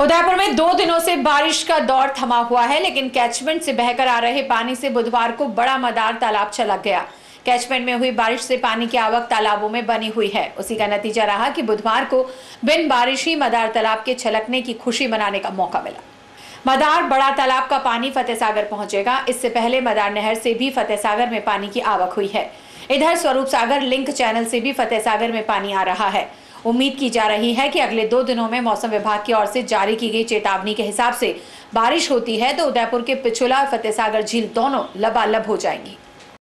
उदयपुर में दो दिनों से बारिश का दौर थमा हुआ है, लेकिन कैचमेंट से बहकर आ रहे पानी से बुधवार को बड़ा मदार तालाब छलक गया। कैचमेंट में हुई बारिश से पानी की आवक तालाबों में बनी हुई है। उसी का नतीजा रहा कि बुधवार को बिन बारिश ही मदार तालाब के छलकने की खुशी मनाने का मौका मिला। मदार बड़ा तालाब का पानी फतेह सागर पहुंचेगा। इससे पहले मदार नहर से भी फतेह सागर में पानी की आवक हुई है। इधर स्वरूप सागर लिंक चैनल से भी फतेह सागर में पानी आ रहा है। उम्मीद की जा रही है कि अगले दो दिनों में मौसम विभाग की ओर से जारी की गई चेतावनी के हिसाब से बारिश होती है तो उदयपुर के पिछुला और फतेह सागर झील दोनों लबालब हो जाएँगी।